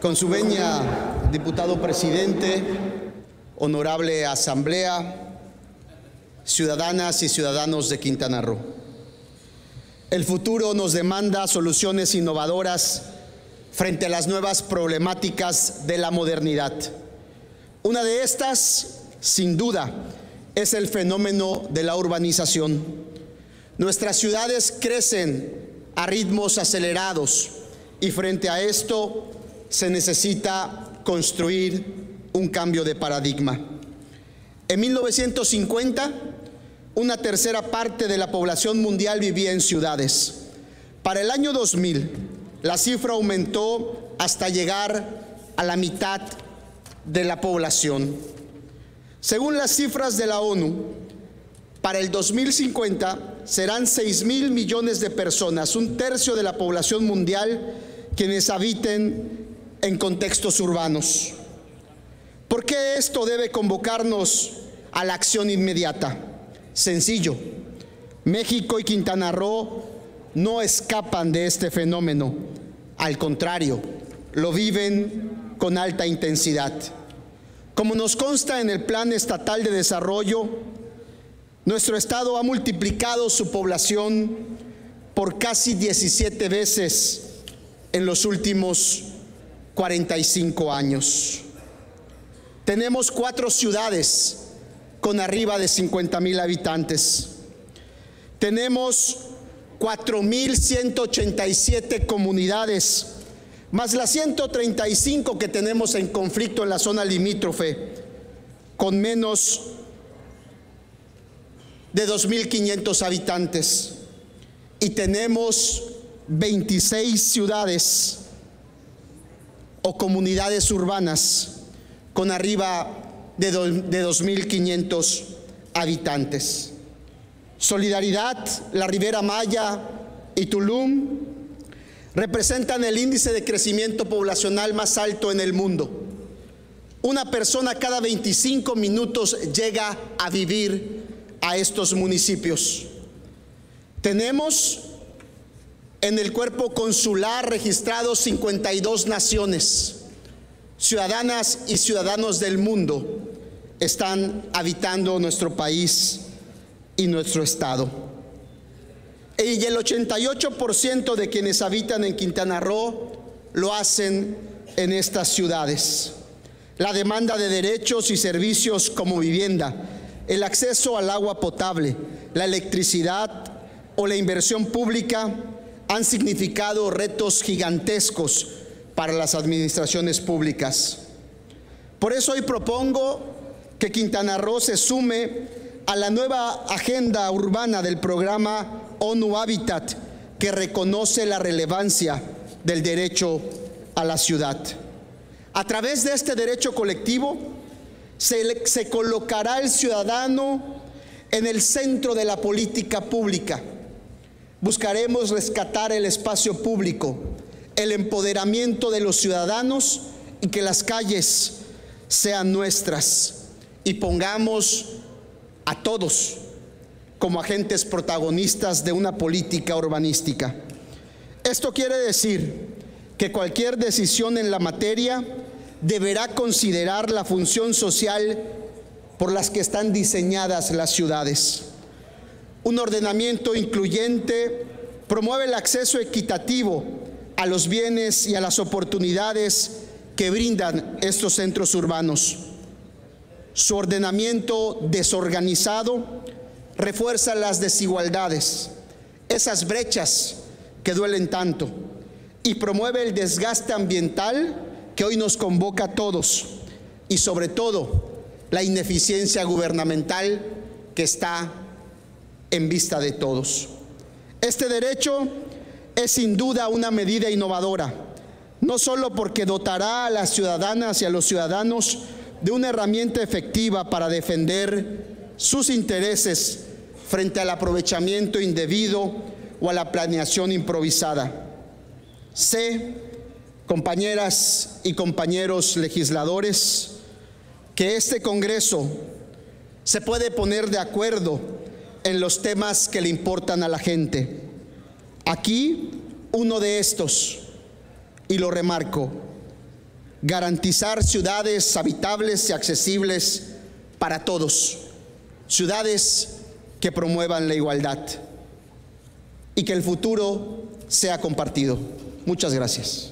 Con su veña, diputado presidente, honorable asamblea, ciudadanas y ciudadanos de Quintana Roo. El futuro nos demanda soluciones innovadoras frente a las nuevas problemáticas de la modernidad. Una de estas, sin duda, es el fenómeno de la urbanización. Nuestras ciudades crecen a ritmos acelerados y frente a esto se necesita construir un cambio de paradigma. En 1950, una tercera parte de la población mundial vivía en ciudades. Para el año 2000, la cifra aumentó hasta llegar a la mitad de la población. Según las cifras de la ONU, para el 2050 serán 6 mil millones de personas, un tercio de la población mundial, quienes habiten en contextos urbanos. ¿Por qué esto debe convocarnos a la acción inmediata? Sencillo, México y Quintana Roo no escapan de este fenómeno, al contrario, lo viven con alta intensidad. Como nos consta en el Plan Estatal de Desarrollo, nuestro Estado ha multiplicado su población por casi 17 veces en los últimos 45 años. Tenemos cuatro ciudades con arriba de 50 mil habitantes. Tenemos 4.187 comunidades, más las 135 que tenemos en conflicto en la zona limítrofe, con menos de 2.500 habitantes. Y tenemos 26 ciudades o comunidades urbanas con arriba de, 2.500 habitantes. Solidaridad, la Ribera Maya y Tulum representan el índice de crecimiento poblacional más alto en el mundo. Una persona cada 25 minutos llega a vivir a estos municipios. Tenemos en el cuerpo consular registrados 52 naciones, ciudadanas y ciudadanos del mundo están habitando nuestro país y nuestro estado. Y el 88% de quienes habitan en Quintana Roo lo hacen en estas ciudades. La demanda de derechos y servicios como vivienda, el acceso al agua potable, la electricidad o la inversión pública han significado retos gigantescos para las administraciones públicas. Por eso hoy propongo que Quintana Roo se sume a la nueva agenda urbana del programa ONU Habitat que reconoce la relevancia del derecho a la ciudad. A través de este derecho colectivo se, colocará el ciudadano en el centro de la política pública Buscaremos rescatar el espacio público, el empoderamiento de los ciudadanos y que las calles sean nuestras y pongamos a todos como agentes protagonistas de una política urbanística. Esto quiere decir que cualquier decisión en la materia deberá considerar la función social por las que están diseñadas las ciudades. Un ordenamiento incluyente promueve el acceso equitativo a los bienes y a las oportunidades que brindan estos centros urbanos. Su ordenamiento desorganizado refuerza las desigualdades, esas brechas que duelen tanto, y promueve el desgaste ambiental que hoy nos convoca a todos, y sobre todo la ineficiencia gubernamental que está en vista de todos. Este derecho es sin duda una medida innovadora, no solo porque dotará a las ciudadanas y a los ciudadanos de una herramienta efectiva para defender sus intereses frente al aprovechamiento indebido o a la planeación improvisada. Sé, compañeras y compañeros legisladores, que este Congreso se puede poner de acuerdo en los temas que le importan a la gente. Aquí uno de estos, y lo remarco, garantizar ciudades habitables y accesibles para todos, ciudades que promuevan la igualdad y que el futuro sea compartido. Muchas gracias.